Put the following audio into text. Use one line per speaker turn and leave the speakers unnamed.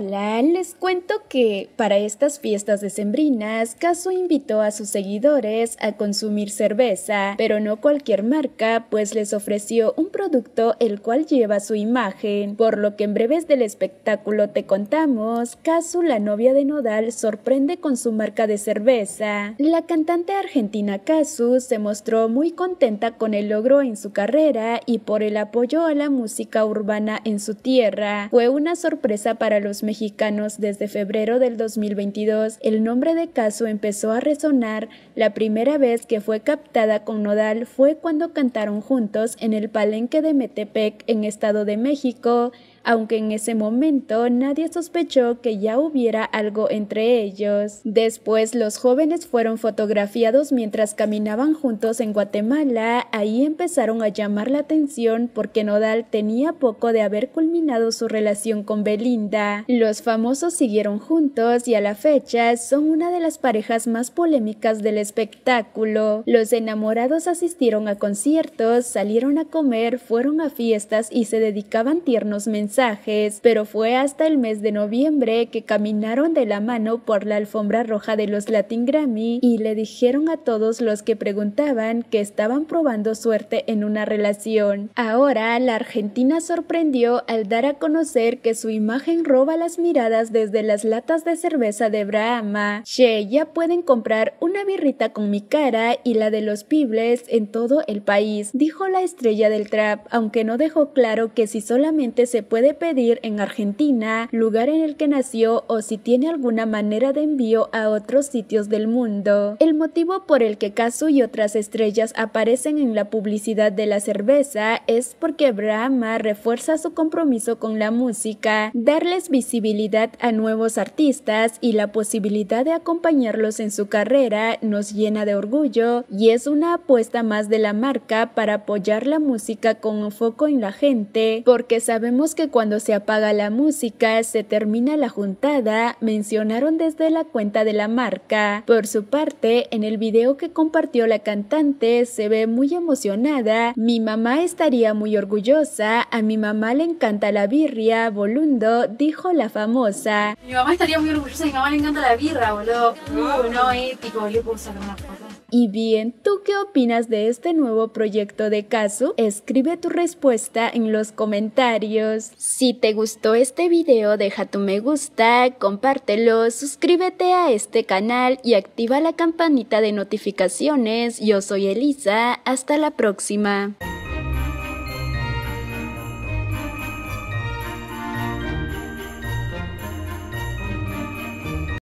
Les cuento que para estas fiestas decembrinas, Caso invitó a sus seguidores a consumir cerveza, pero no cualquier marca, pues les ofreció un producto el cual lleva su imagen, por lo que en breves del espectáculo te contamos, Casu, la novia de Nodal, sorprende con su marca de cerveza. La cantante argentina Casu se mostró muy contenta con el logro en su carrera y por el apoyo a la música urbana en su tierra. Fue una sorpresa para los mexicanos desde febrero del 2022. El nombre de Casu empezó a resonar. La primera vez que fue captada con Nodal fue cuando cantaron juntos en el palenque de Metepec en Estado de México aunque en ese momento nadie sospechó que ya hubiera algo entre ellos. Después los jóvenes fueron fotografiados mientras caminaban juntos en Guatemala, ahí empezaron a llamar la atención porque Nodal tenía poco de haber culminado su relación con Belinda. Los famosos siguieron juntos y a la fecha son una de las parejas más polémicas del espectáculo. Los enamorados asistieron a conciertos, salieron a comer, fueron a fiestas y se dedicaban tiernos mensajes pero fue hasta el mes de noviembre que caminaron de la mano por la alfombra roja de los Latin Grammy y le dijeron a todos los que preguntaban que estaban probando suerte en una relación. Ahora la Argentina sorprendió al dar a conocer que su imagen roba las miradas desde las latas de cerveza de Brahma. Che, ya pueden comprar una birrita con mi cara y la de los pibles en todo el país, dijo la estrella del trap, aunque no dejó claro que si solamente se puede pedir en Argentina, lugar en el que nació o si tiene alguna manera de envío a otros sitios del mundo. El motivo por el que Kazu y otras estrellas aparecen en la publicidad de la cerveza es porque Brahma refuerza su compromiso con la música, darles visibilidad a nuevos artistas y la posibilidad de acompañarlos en su carrera nos llena de orgullo y es una apuesta más de la marca para apoyar la música con un foco en la gente, porque sabemos cuando se apaga la música se termina la juntada, mencionaron desde la cuenta de la marca. Por su parte, en el video que compartió la cantante se ve muy emocionada. Mi mamá estaría muy orgullosa, a mi mamá le encanta la birria, bolundo, dijo la famosa.
Mi mamá estaría muy orgullosa, a mi mamá le encanta la birra, boludo. Uh, no, épico, yo puedo sacar una foto.
Y bien, ¿tú qué opinas de este nuevo proyecto de caso? Escribe tu respuesta en los comentarios. Si te gustó este video, deja tu me gusta, compártelo, suscríbete a este canal y activa la campanita de notificaciones. Yo soy Elisa, hasta la próxima.